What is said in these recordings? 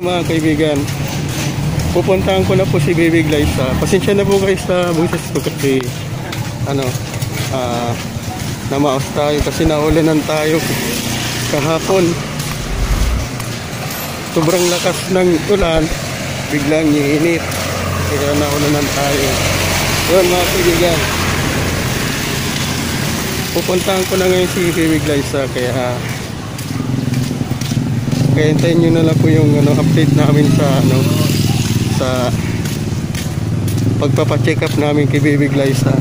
Mga kaibigan, pupuntahan ko na po si Baby Glyza. Pasensya na po kayo sa buses ko kasi ano, ah, namaos tayo kasi naulanan tayo kahapon. Sobrang lakas ng ulan, biglang iinit. Kaya naulanan tayo. Yun mga kaibigan. Pupuntahan ko na ngayon si Baby Glyza kaya kaya hintayin nyo na lang po yung ano, update namin sa ano sa pagpapacheck up namin kay Baby Glyza.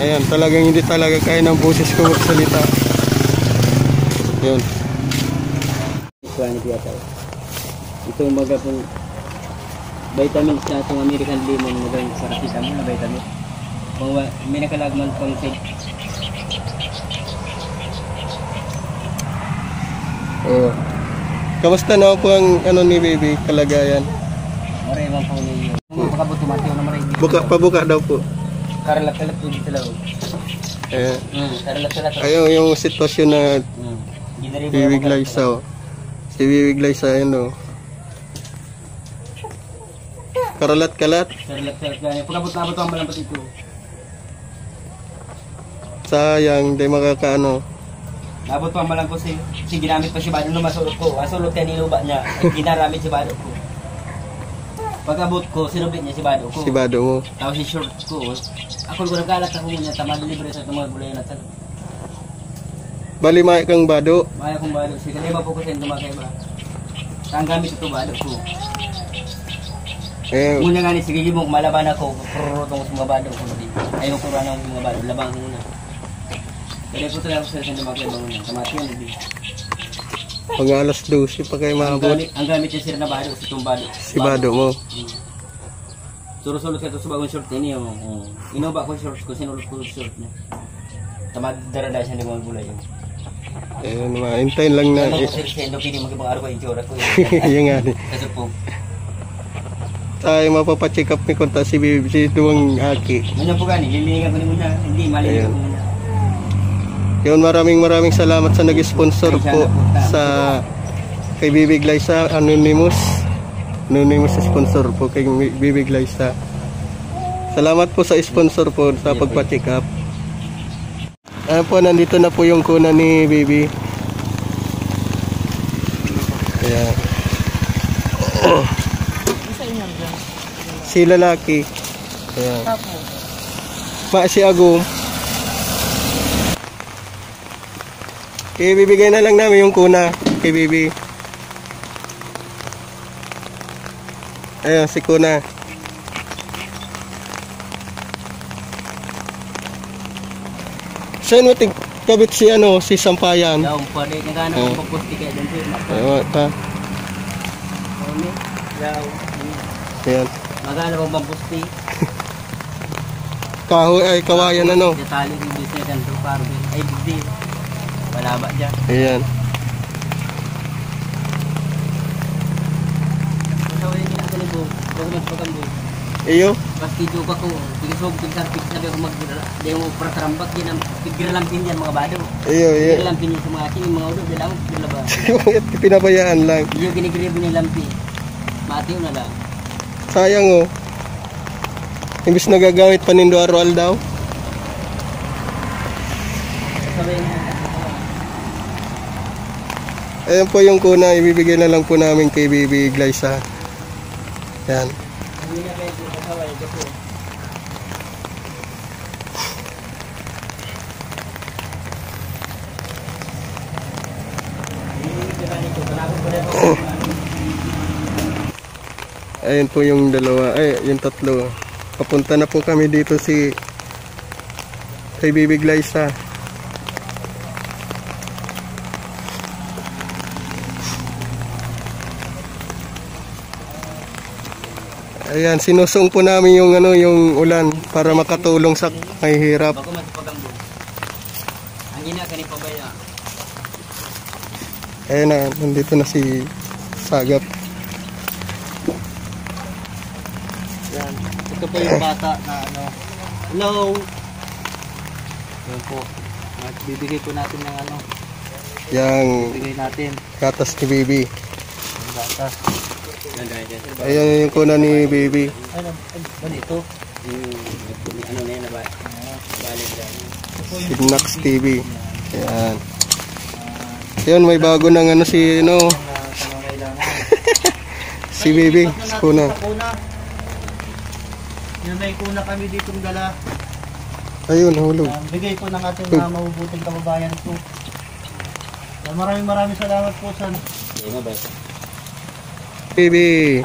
Ayan, talagang hindi talaga kaya ng boses ko magsalita. Yun. Ito mga pong vitamins na itong American lemon magaling sa rakita mo na vitamin. Kung may nakalagman pang Oo. Kamusta na po ang ano ni Baby kalagayan? maray bang pang ninyo. Kung makabuto matiyo na maray. Buka pabuka daw po. Karalat-kalat po dito lang. Ayan. Hmm, karalat-kalat. Ayun yung sitwasyon na Hmm. Ginari ba Baby yung Glyza. oh. Si Baby Glyza yun oh. Karalat-kalat. Karalat-kalat gani. Pagkabot-abot ang malampat ito. Sayang, di makakaano. Abot pa malang ko si, si ginamit pa si Bado nung masulot ko. Masulot kaya niluba niya. Ginaramit si Bado ko. Pagkabot ko, sinublit niya si Bado ko. Si Bado mo. Tapos si short ko. Ako ko nagkalat ako niya. Tama libre sa mga gulay na talo. Bali may kang Bado. Maya kong Bado. Sige, lima po ko sa tumakay ba. Ang gamit ito Bado ko. Eh, Muna nga ni sige mo, malaban ako. Prurutong sa mga Bado ko. Ayaw ko rin ng mga Bado. Labang ko. Kaya po talaga ako sa tumakay ba muna. Tamati yan. hindi. pag alas 12 pa kayo Ang gamit, ang gamit niya sir na Bado. Si itong Bado. Si Bado mo. Suro-sulot ka to sa bagong short niya. Oh. Inoba ko yung shorts ko, sinulot ko yung short niya. Tamad darada siya ng mga gulay yun. Eh, mahintayin lang na. Ano Eh, ko sir, siya, hindi mag-ibang araw yung itsura ko. yung nga. ni. Kasi po, Tayo mapapacheck up ni Konta si si Duwang Aki. ganyan po gani, lililingan ko ni muna. Hindi, maliligan ko muna. Yun, maraming maraming salamat sa nag-sponsor po sa kay Bibi Glyza Anonymous. Anonymous sponsor po kay Bibi Glyza. Salamat po sa sponsor po sa pagpa-check up. Ayan po, nandito na po yung kuna ni Bibi. Ayan. si lalaki. Ayan. Ma si Agum. Ibibigay na lang namin yung kuna kay Bibi. Ayun, si kuna. Saan mo tig kabit si ano, si Sampayan? Daw, pwede na gana Oo. ko pagpusti kaya dyan sir. Ayun, ta. Ano? Daw. Ayan. Magana bang pagpusti? Kahoy ay kawayan ano. Detali yung business and to parang ay bigdi. Wala ba dyan? Ayan. Ni. Iyo. Pasti juga ko, tigisog tigsa tigsa sabi ako mag di mo pratarambak din ang pigiralampin yan mga bado. Iyo, iyo. Pigiralampin yan sa mga ating mga ulo bilang bila ba. Pinabayaan lang. Iyo ginigribo niya lampi. Matiyo na lang. Sayang oh. Imbis nagagamit pa nindo araw daw. Sabi niya. Ayan po yung kuna, ibibigay na lang po namin kay Baby Glyza. Yan. Hindi na kayo kasaway kasi. Ayan po yung dalawa, ay yung tatlo. Papunta na po kami dito si kay Baby Glyza. Ayan, sinusong po namin yung ano yung ulan para makatulong sa may hirap. Bago magpagambo. Ang gina kani pabaya. Ayan na, nandito na si Sagap. Yan. Ito po yung bata na ano. Hello. Yan po. Bibigay po natin ng ano. Yang Bibigay natin. gatas ni Baby. Gatas. Yan. Ayan yung kuna ni baby. Ano, ba dito? Yung, ano na yan, naba, balik dyan. Ito po yung Kidnax TV. Ayan. Ayan, may bago ng ano si, ano, si baby. Si kuna. Yun may kuna kami dito dala. Ayun, hulog. Um, bigay po ng ating mga mabubuting kababayan po. Uh, maraming maraming salamat po sa... Okay, mabay. Baby.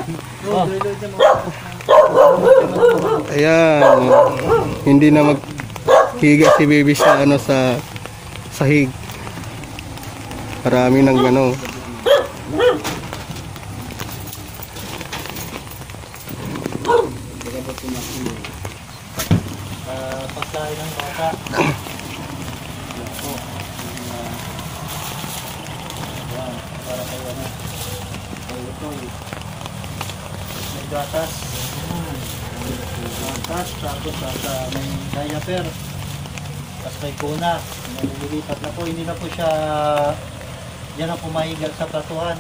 Ayan. Hindi na maghiga si baby sa ano sa sahig. Marami ng ano. Uh, pagkain ng bata. Para kayo ano. Ito. May gatas. Gatas, tapos ah, may diaper. Tapos may kuna. Nalilipat na po. Hindi na po siya yan ang pumahigal sa platuhan.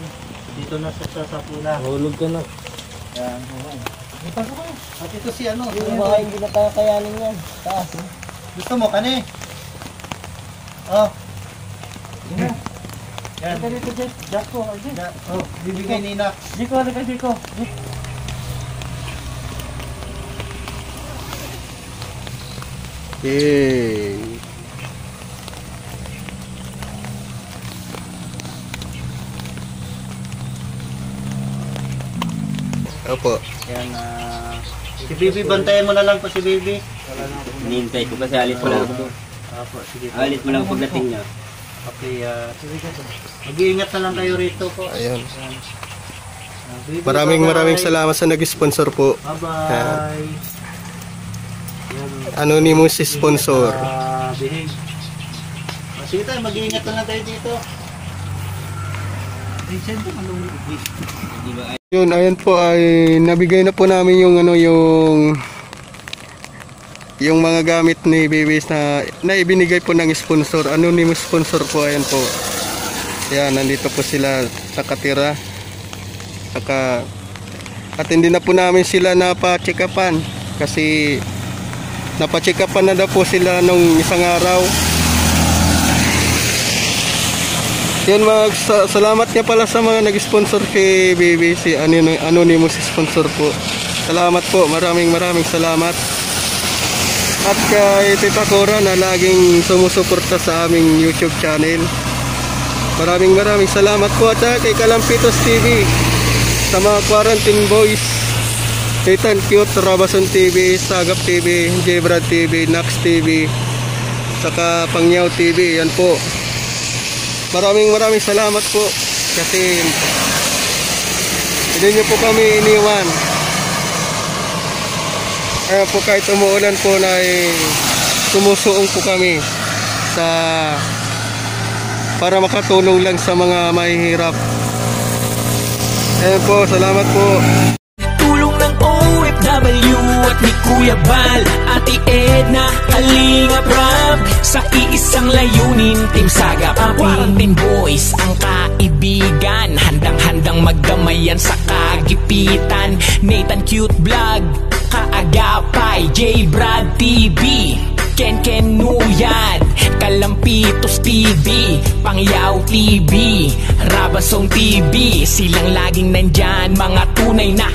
Dito na sa, sa, kuna. Hulog ka na. Yan. Dito ko. At ito si ano. Yung mga hindi nakakayanin yan. Taas. eh. Gusto mo kani? Oh. Yan. Yan. Dito, Jack. Jack ko. Jack. Yan. Oh, bibigay ni Nak. Jiko, halika, Jiko. Yay. Opo. Yan. ah, si Bibi, bantayan mo na lang po si Bibi. Hinihintay ko kasi alis mo lang. Apo, sige po. Alis mo lang pagdating niya. Okay, ah, mag-iingat na lang kayo rito po. Ayan. Ah, Maraming maraming salamat sa nag-sponsor po. Bye-bye. Anonymous sponsor. Ah, behave. Ah, sige tayo, mag-iingat na lang tayo dito. Yun, ayan po ay nabigay na po namin yung ano yung yung mga gamit ni Babies na na ibinigay po ng sponsor. Anonymous sponsor po ayan po. Yan, nandito po sila nakatira. Saka at hindi na po namin sila napa-check-upan kasi napa-check-upan na daw po sila nung isang araw. Yan sa- salamat niya pala sa mga nag-sponsor kay Anon- Anonymous sponsor po. Salamat po, maraming maraming salamat. At kay Tita Cora na laging sumusuporta sa aming YouTube channel. Maraming maraming salamat po at saka kay Kalampitos TV sa mga quarantine boys. Ethan Cute, Rabason TV, Sagap TV, Jebrad TV, Nax TV, saka Pangyaw TV. Yan po. Maraming maraming salamat po kasi hindi niyo po kami iniwan. Kaya po kahit umuulan po na eh, sumusuong po kami sa para makatulong lang sa mga mahihirap. Ayan po, salamat po. Tulong ng OFW at ni Kuya Bal Ate Edna, Kalinga Prab Sa iisang layunin, Team Saga Quarantine Boys, ang kaibigan Handang-handang magdamayan sa kagipitan Nathan Cute Vlog, Kaagapay J Brad TV Ken Ken Nuyan Kalampitos TV Pangyaw TV Rabasong TV Silang laging nandyan Mga tunay na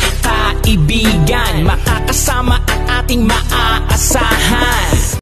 kaibigan. Makakasama ang ating maaasahan.